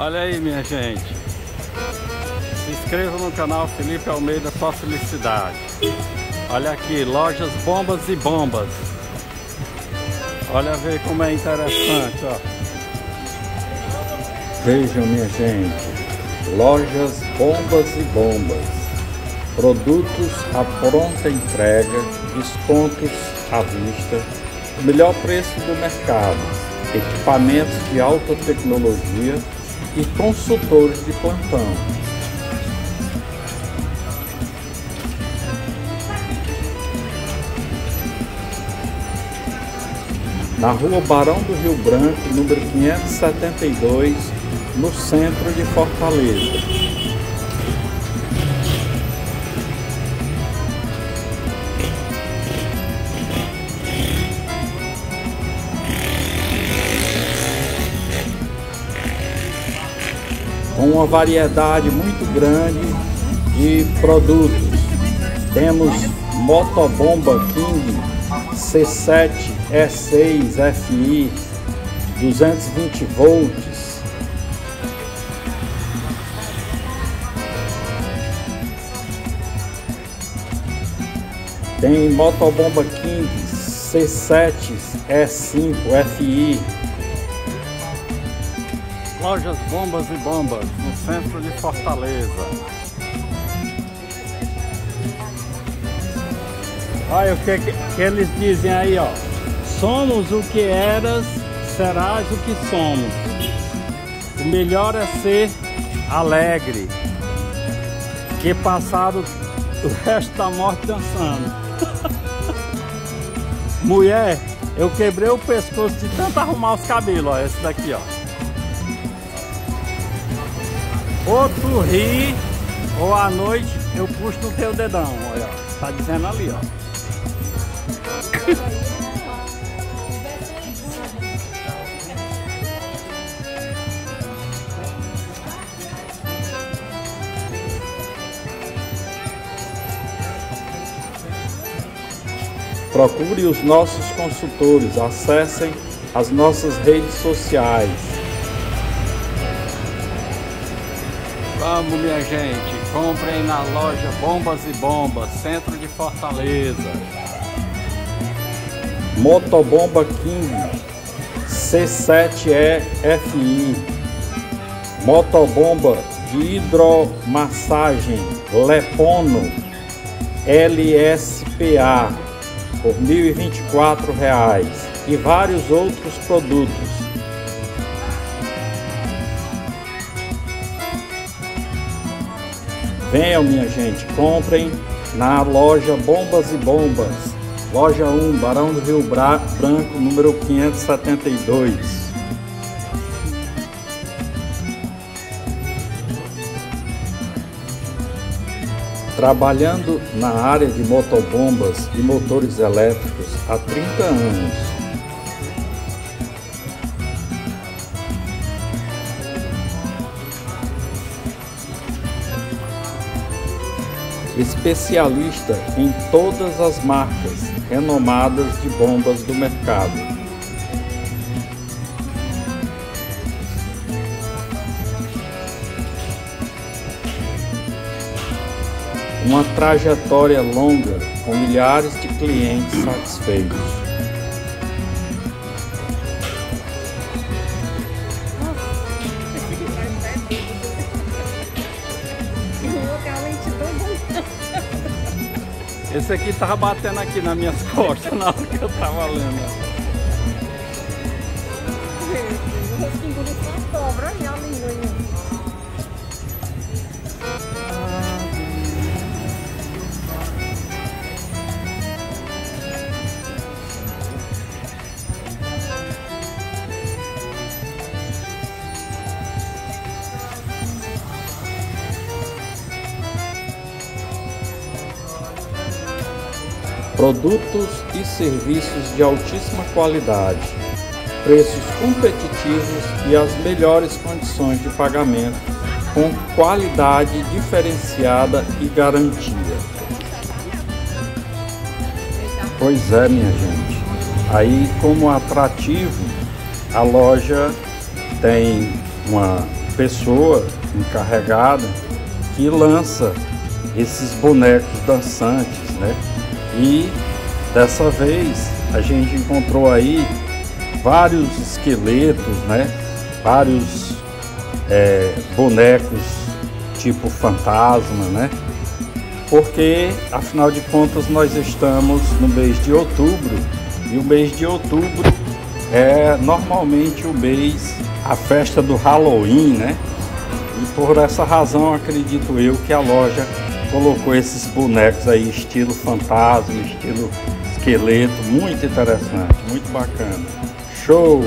Olha aí, minha gente. Se inscreva no canal Felipe Almeida Sua Felicidade. Olha aqui, lojas bombas e bombas. Olha ver como é interessante, ó. Vejam, minha gente. Lojas bombas e bombas. Produtos à pronta entrega, descontos à vista, melhor preço do mercado, equipamentos de alta tecnologia e consultores de plantão. Na rua Barão do Rio Branco, número 572, no centro de Fortaleza. Com uma variedade muito grande de produtos. Temos motobomba King C7 E6 FI 220 volts. Tem motobomba King C7 E5 FI Lojas Bombas e Bombas, no centro de Fortaleza. Olha o que, que eles dizem aí, ó. Somos o que eras, serás o que somos. O melhor é ser alegre, que passar o, o resto da morte dançando. Mulher, eu quebrei o pescoço de tanto arrumar os cabelos, ó. Esse daqui, ó. Ou tu ri, ou à noite eu puxo no teu dedão, olha, tá dizendo ali, ó. Procure os nossos consultores, acessem as nossas redes sociais. Vamos, minha gente, comprem na loja Bombas e Bombas, centro de Fortaleza. Motobomba King C7E FI. Motobomba de hidromassagem Lepono LSPA por R$ 1.024 e vários outros produtos. Venham, minha gente, comprem na loja Bombas e Bombas, loja 1, Barão do Rio Branco, número 572. Trabalhando na área de motobombas e motores elétricos há 30 anos. Especialista em todas as marcas renomadas de bombas do mercado. Uma trajetória longa com milhares de clientes satisfeitos. Esse aqui tava batendo aqui nas minhas costas na hora que eu tava lendo. Produtos e serviços de altíssima qualidade, preços competitivos e as melhores condições de pagamento com qualidade diferenciada e garantia. Pois é, minha gente. Aí, como atrativo, a loja tem uma pessoa encarregada que lança esses bonecos dançantes, né? E dessa vez a gente encontrou aí vários esqueletos, né? Vários é, bonecos tipo fantasma, né? Porque afinal de contas nós estamos no mês de outubro e o mês de outubro é normalmente o mês a festa do Halloween, né? E por essa razão acredito eu que a loja colocou esses bonecos aí estilo fantasma, estilo esqueleto, muito interessante, muito bacana. Show!